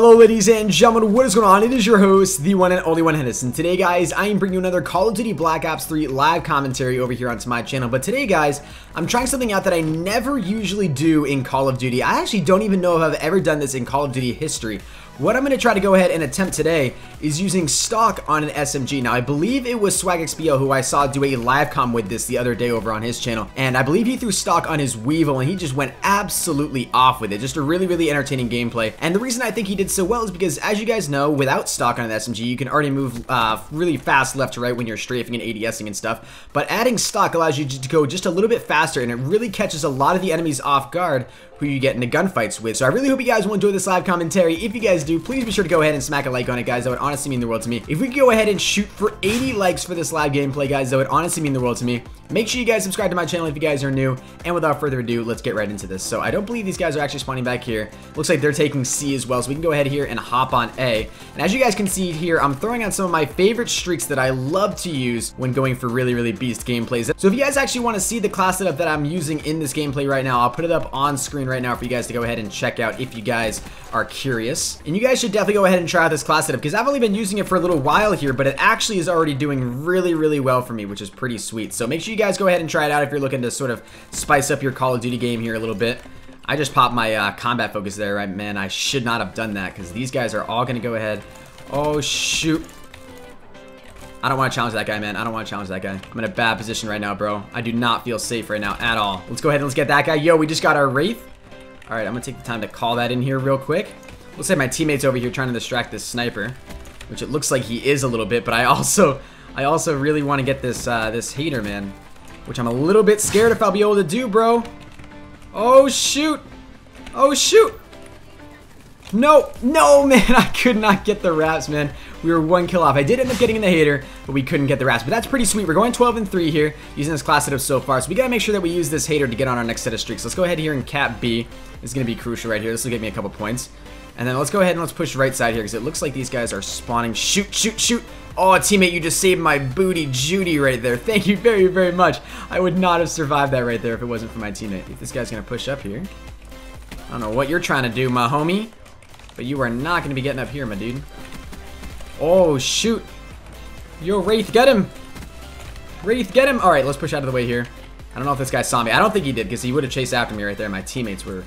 Hello ladies and gentlemen, what is going on? It is your host, the one and only one Henderson. Today guys, I am bringing you another Call of Duty Black Ops 3 live commentary over here onto my channel. But today guys, I'm trying something out that I never usually do in Call of Duty. I actually don't even know if I've ever done this in Call of Duty history. What I'm going to try to go ahead and attempt today is using stock on an SMG. Now, I believe it was SwagXPL who I saw do a live com with this the other day over on his channel. And I believe he threw stock on his Weevil and he just went absolutely off with it. Just a really, really entertaining gameplay. And the reason I think he did so well is because, as you guys know, without stock on an SMG, you can already move uh, really fast left to right when you're strafing and ADSing and stuff. But adding stock allows you to go just a little bit faster and it really catches a lot of the enemies off guard who you get into gunfights with. So I really hope you guys will enjoy this live commentary. If you guys do, please be sure to go ahead and smack a like on it, guys. That would honestly mean the world to me. If we could go ahead and shoot for 80 likes for this live gameplay, guys, that would honestly mean the world to me. Make sure you guys subscribe to my channel if you guys are new. And without further ado, let's get right into this. So I don't believe these guys are actually spawning back here. Looks like they're taking C as well. So we can go ahead here and hop on A. And as you guys can see here, I'm throwing on some of my favorite streaks that I love to use when going for really, really beast gameplays. So if you guys actually want to see the class setup that I'm using in this gameplay right now, I'll put it up on screen right now for you guys to go ahead and check out if you guys are curious. And you guys should definitely go ahead and try out this class setup because I've only been using it for a little while here, but it actually is already doing really, really well for me, which is pretty sweet. So make sure you guys go ahead and try it out if you're looking to sort of spice up your Call of Duty game here a little bit. I just popped my uh, combat focus there, right? Man, I should not have done that because these guys are all going to go ahead. Oh, shoot. I don't want to challenge that guy, man. I don't want to challenge that guy. I'm in a bad position right now, bro. I do not feel safe right now at all. Let's go ahead and let's get that guy. Yo, we just got our Wraith. All right, I'm going to take the time to call that in here real quick. Let's say my teammate's over here trying to distract this sniper, which it looks like he is a little bit, but I also I also really want to get this uh, this HATR, man, which I'm a little bit scared if I'll be able to do, bro. Oh, shoot. Oh, shoot. No, no, man, I could not get the RAPS, man. We were one kill off. I did end up getting in the HATR, but we couldn't get the RAPS. But that's pretty sweet. We're going 12 and 3 here, using this class setup so far. So we gotta make sure that we use this HATR to get on our next set of streaks. Let's go ahead here and cap B. Is gonna be crucial right here. This will get me a couple points. And then let's go ahead and let's push right side here, because it looks like these guys are spawning. Shoot, shoot, shoot. Oh, teammate, you just saved my booty Judy right there. Thank you very, very much. I would not have survived that right there if it wasn't for my teammate. This guy's gonna push up here. I don't know what you're trying to do, my homie. But you are not going to be getting up here, my dude. Oh, shoot. Yo, Wraith, get him. Wraith, get him. All right, let's push out of the way here. I don't know if this guy saw me. I don't think he did because he would have chased after me right there. My teammates were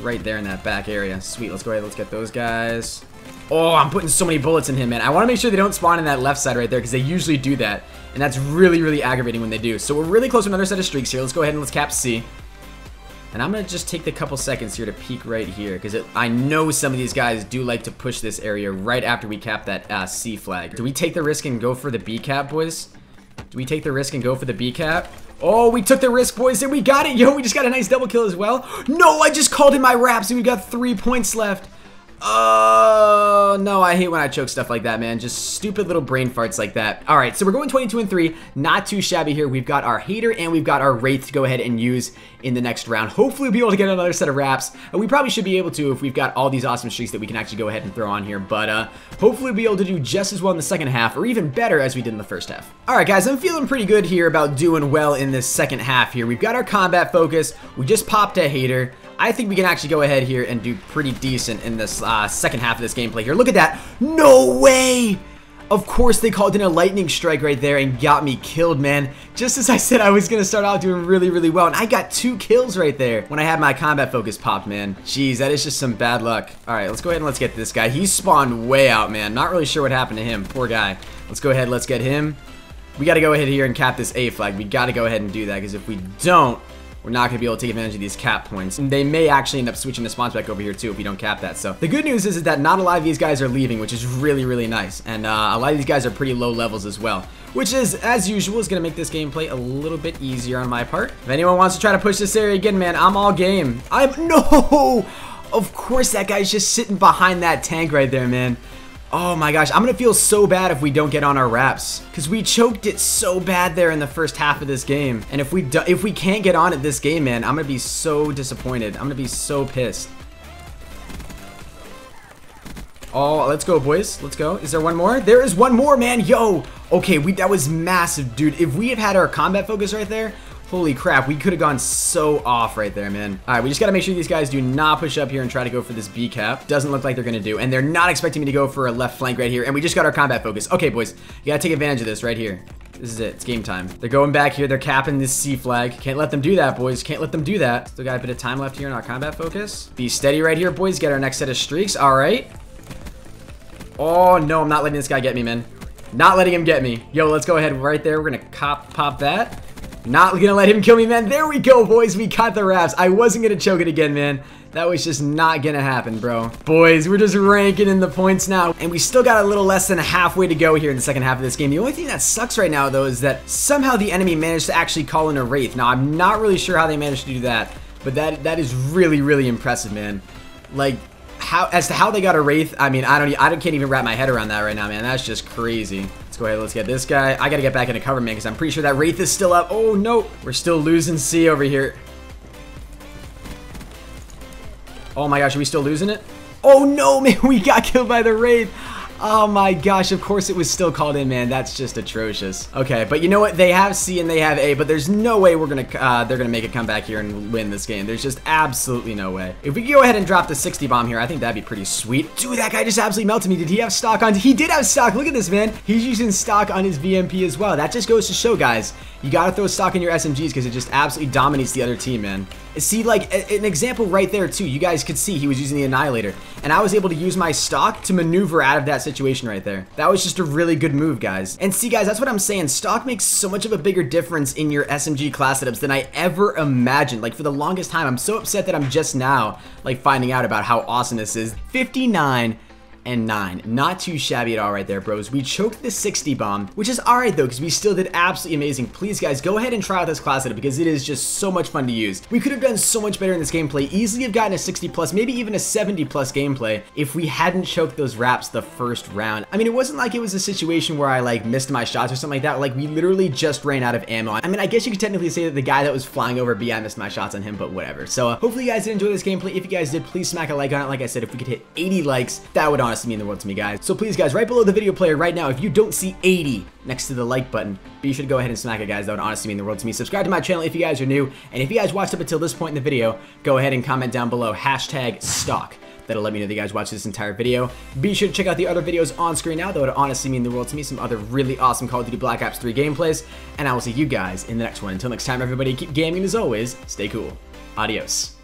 right there in that back area. Sweet, let's go ahead. Let's get those guys. Oh, I'm putting so many bullets in him, man. I want to make sure they don't spawn in that left side right there because they usually do that. And that's really, really aggravating when they do. So we're really close to another set of streaks here. Let's go ahead and let's cap C. And I'm going to just take the couple seconds here to peek right here because I know some of these guys do like to push this area right after we cap that uh, C flag. Do we take the risk and go for the B cap, boys? Do we take the risk and go for the B cap? Oh, we took the risk, boys, and we got it. Yo, we just got a nice double kill as well. No, I just called in my RAPS, and we got three points left. Oh, no, I hate when I choke stuff like that, man. Just stupid little brain farts like that. All right, so we're going 22 and 3. Not too shabby here. We've got our HATR and we've got our Wraith to go ahead and use in the next round. Hopefully we'll be able to get another set of RAPS. We probably should be able to if we've got all these awesome streaks that we can actually go ahead and throw on here. But uh, hopefully we'll be able to do just as well in the second half or even better as we did in the first half. All right, guys, I'm feeling pretty good here about doing well in this second half here. We've got our combat focus. We just popped a HATR. I think we can actually go ahead here and do pretty decent in this uh, second half of this gameplay here. Look at that. No way! Of course, they called in a lightning strike right there and got me killed, man. Just as I said I was going to start out doing really, really well. And I got two kills right there when I had my combat focus popped, man. Jeez, that is just some bad luck. All right, let's go ahead and let's get this guy. He spawned way out, man. Not really sure what happened to him. Poor guy. Let's go ahead. Let's get him. We got to go ahead here and cap this A flag. We got to go ahead and do that because if we don't, we're not going to be able to take advantage of these cap points. And they may actually end up switching the spawns back over here too if we don't cap that. So the good news is, is that not a lot of these guys are leaving, which is really, really nice. And uh, a lot of these guys are pretty low levels as well. Which is, as usual, is going to make this gameplay a little bit easier on my part. If anyone wants to try to push this area again, man, I'm all game. I'm... No! Of course that guy's just sitting behind that tank right there, man. Oh my gosh, I'm gonna feel so bad if we don't get on our RAPS because we choked it so bad there in the first half of this game. And if we do, if we can't get on it this game, man, I'm gonna be so disappointed. I'm gonna be so pissed. Oh, let's go, boys. Let's go. Is there one more? There is one more, man. Yo. Okay, we that was massive, dude. If we had had our combat focus right there, Holy crap, we could have gone so off right there, man. All right, we just got to make sure these guys do not push up here and try to go for this B cap. Doesn't look like they're to do. And they're not expecting me to go for a left flank right here. And we just got our combat focus. Okay, boys, you got to take advantage of this right here. This is it. It's game time. They're going back here. They're capping this C flag. Can't let them do that, boys. Can't let them do that. Still got a bit of time left here in our combat focus. Be steady right here, boys. Get our next set of streaks. All right. Oh, no. I'm not letting this guy get me, man. Not letting him get me. Yo, let's go ahead right there. We're going to cop pop that. Not gonna let him kill me, man. There we go, boys. We got the RAPS. I wasn't gonna choke it again, man. That was just not gonna happen, bro. Boys, we're just ranking in the points now. And we still got a little less than halfway to go here in the second half of this game. The only thing that sucks right now, though, is that somehow the enemy managed to actually call in a Wraith. Now, I'm not really sure how they managed to do that. But that that is really, really impressive, man. Like, how as to how they got a Wraith, I mean, I don't I can't even wrap my head around that right now, man. That's just crazy go ahead. Let's get this guy. I gotta get back into cover, man, because I'm pretty sure that Wraith is still up. Oh, no. We're still losing C over here. Oh my gosh, are we still losing it? Oh no, man, we got killed by the Wraith. Oh my gosh, of course it was still called in, man. That's just atrocious. Okay, but you know what? They have C and they have A, but there's no way we're gonna uh, they're gonna make it come back here and win this game. There's just absolutely no way. If we go ahead and drop the 60 bomb here, I think that'd be pretty sweet. Dude, that guy just absolutely melted me. Did he have stock on? He did have stock. Look at this, man. He's using stock on his VMP as well. That just goes to show, guys, you gotta throw stock in your SMGs because it just absolutely dominates the other team, man. See, like, an example right there, too. You guys could see he was using the Annihilator. And I was able to use my stock to maneuver out of that situation right there. That was just a really good move, guys. And see, guys, that's what I'm saying. Stock makes so much of a bigger difference in your SMG class setups than I ever imagined. Like, for the longest time, I'm so upset that I'm just now, like, finding out about how awesome this is. 59 and 9. Not too shabby at all right there, bros. We choked the 60 bomb, which is alright though, because we still did absolutely amazing. Please, guys, go ahead and try out this class setup because it is just so much fun to use. We could have done so much better in this gameplay, easily have gotten a 60 plus, maybe even a 70 plus gameplay if we hadn't choked those RAPS the first round. I mean, it wasn't like it was a situation where I like missed my shots or something like that. Like we literally just ran out of ammo. I mean, I guess you could technically say that the guy that was flying over B, I missed my shots on him, but whatever. So uh, hopefully you guys did enjoy this gameplay. If you guys did, please smack a like on it. Like I said, if we could hit 80 likes, that would honestly mean the world to me, guys guys. So please, guys, right below the video player right now, if you don't see 80 next to the like button, be sure to go ahead and smack it, guys. That would honestly mean the world to me. Subscribe to my channel if you guys are new. And if you guys watched up until this point in the video, go ahead and comment down below, hashtag stock. That'll let me know that you guys watched this entire video. Be sure to check out the other videos on screen now. That would honestly mean the world to me. Some other really awesome Call of Duty Black Ops 3 gameplays. And I will see you guys in the next one. Until next time, everybody, keep gaming as always. Stay cool. Adios.